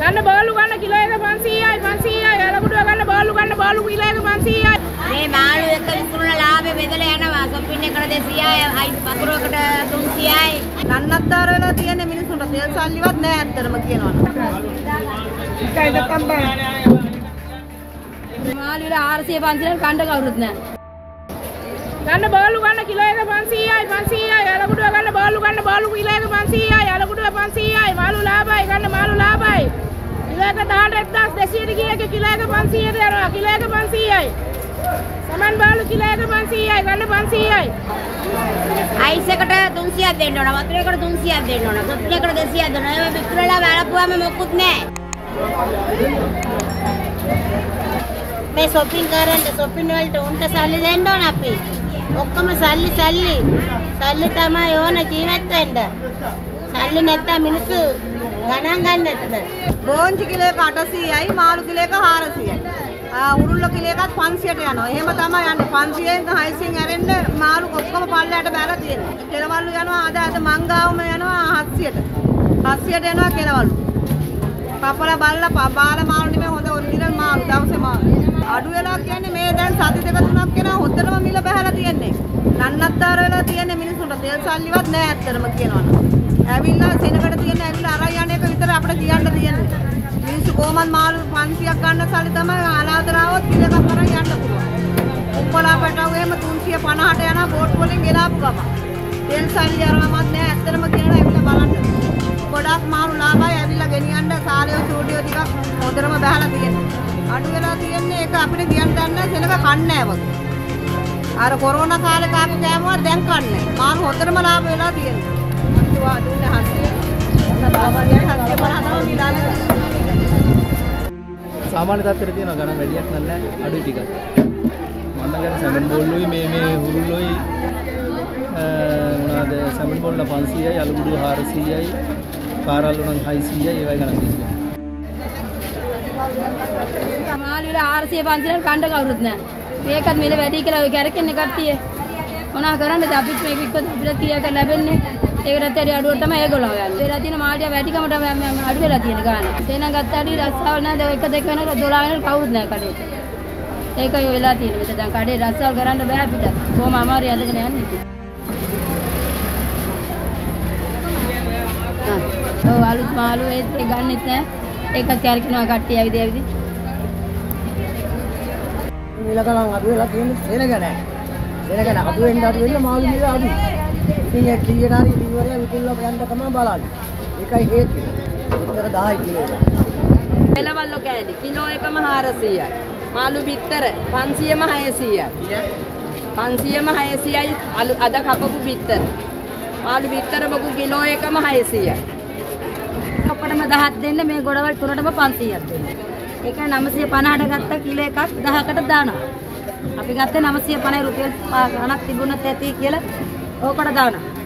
ගන්න බෝලු ගන්න කිලෝ එක 500යි 500යි අලකුඩුව ගන්න බෝලු ගන්න බෝලු කිලෝ එක 500යි මේ මාළු එක විකුණන ලාභේ බෙදලා යනවා. සොප්පින් එකට 200යි, අයි වතුරකට 300යි. නන්නත්තර වෙලා තියෙන මිනිස්සුන්ට තෙල් සල්ලිවත් නෑ ඇත්තටම කියනවනම්. මාළු වල 400 500 කණ්ඩ කවුරුත් නැහැ. ගන්න බෝලු ගන්න කිලෝ එක 500යි 500යි අලකුඩුව ගන්න බෝලු ගන්න බෝලු කිලෝ එක 500යි අලකුඩුව 500යි මාළු ලාභයි ගන්න මාළු ලාභයි කිලෝ එක 18200ට ගිය එක කිලෝ එක 500ට යනවා කිලෝ එක 500යි සමන් බෝලු කිලෝ එක 500යි ගන්න 500යි අයිස් එකට 300ක් දෙන්න ඕන. වතුරේකට 300ක් දෙන්න ඕන. සොප්පින් එකට 200ක් දෙන්න ඕන. ඒවා විකුණලා බලපුවාම මොකුත් නැහැ. මේ shopping කරන්න shopping වලට උන්ට සල්ලි දෙන්න ඕන අපි. ඔක්කොම සල්ලි සල්ලි. සල්ලි තමයි ඕන ජීවත් වෙන්න. සල්ලි නැත්තම් මිනිස්සු ගණන් ගන්නට බෑ. බෝංචි කිලෝ එක 800යි මාළු කිලෝ එක 400යි. ආ උරුල්ල කිලෝ එකත් 500ට යනවා. එහෙම තමයි යන්නේ. 500ෙන් 600ෙන් ඇරෙන්න මාළු ඔක්කොම පල්ලයට බැලලා තියෙනවා. කෙලවලු යනවා අද අද මංගාවම යනවා 700ට. 700ට යනවා කෙලවලු. පපල බල්ලා ප- බාල මාළු නෙමෙයි හොඳ ඔරිජිනල් මාළු දවසේ මාළු. අඩු වෙලා කියන්නේ මේ දැන් සති දෙක තුනක් වෙනවා හොඳටම මිල බහැලා තියෙන්නේ. නන්නත්තර වෙලා තියෙන මිනිස්සුන්ට තෙල් සල්ලිවත් නෑ ඇත්තටම කියනවනම්. ඇවිල්ලා සෙනකට තියෙන ඇවිල්ලා අරන් යන එක විතර අපිට කියන්න තියෙන්නේ. මිනිස්සු කොහමද මාළු 500ක් ගන්න සල්ලි තමයි අනාතරාවොත් කිලෝ එකක් අරන් යන්න පුළුවන්. උප්පලා පැටව එහෙම 350ට යනවා බෝට් වලින් ගෙනාපු ගම. තෙල් සල්ලි අරවමත් නෑ ඇත්තටම කියනවා ඇවිල්ලා බලන්න. ගොඩක් මාළු ලාභයි හොඳටම බහලා තියෙනවා. අඩු වෙලා තියෙන්නේ ඒක අපිට කියන්න දන්නේ සෙනග කන්නේ නෑ වගේ. අර කොරෝනා කාලේ කාපු කෑමවත් දැන් කන්නේ. මාළු හොඳටම ලාභ වෙලා තියෙනවා. අන්තිවා දුන්නේ 700. ඔන්න බාබාගේ 750 තමයි ලාභ. සාමාන්‍ය තත්ත්වයට තියෙනවා ගණන් වැඩියක් නැහැ අඩුයි ටිකක්. මන්න ගැන සැමන් බෝල්ලුයි මේ මේ හුරුල්ලුයි මොනවාද සැමන් බෝල්ල 500යි අලුගුඩු 400යි කාරල්ලු නම් 600යි ඒවයි ගණන් තියෙනවා. මාළු වල 400 500 කණ්ඩ කවුරුත් නැහැ. මේකත් මිල වැඩි කියලා ඔය කැරකෙන්නේ කට්ටිය. මොනවා කරන්නද අපිත් මේක වික්කොත් අපිට කීයක ලැබෙන්නේ. ඒකට ඇරි අඩුවට තමයි ඒගොල්ලෝ හොයන්නේ. වෙලා තියෙන මාළියා වැඩිකමට මම අඩු වෙලා තියෙන ගාන. සේනම් ගත්තාඩි රස්සාවල් නැහැ. දැන් එක දෙක වෙනකොට 12 වෙනකොට කවුරුත් නැහැ කඩේට. ඒකයි වෙලා තියෙන්නේ. මෙතන දැන් කඩේ රස්සාවල් කරන්න බෑ අපිට. කොහොම අමාරු යදගෙන යන්නේ. ඔව් අලුත් මාළු ඒත් ගන්නෙත් නැහැ. ඒකත් කැරකිනවා කට්ටිය ඇවිද ඇවිද. මිලකලන් අඩු වෙලා තියෙන සෙනග නැහැ. සෙනග නැහැ. අඩු වෙන්න අඩු වෙන්න මාළු මිල අඩුයි. ඉතින් ඒ කීයට හරි ඉවරය විකුණලා යන්න තමයි බලන්නේ. ඒකයි හේතුව. උත්තර 10 කිලෝ එක. එලවල්ලෝ කෑලි කිලෝ එකම 400යි. මාළු බිත්තර 500ම 600යි. 500ම 600යි අලු අද කපපු බිත්තර. මාළු බිත්තර බකු කිලෝ එකම 600යි. ඔක්කොටම 10ක් දෙන්න මේ ගොඩවල් තුනටම 500ක් දෙන්න. ඒක 950ට ගත්ත කිලෝ එකක් 10කට දානවා. අපි ගත්තේ 950 රුපියල් ගණක් තිබුණත් ඇති කියලා ඕකට දානවා.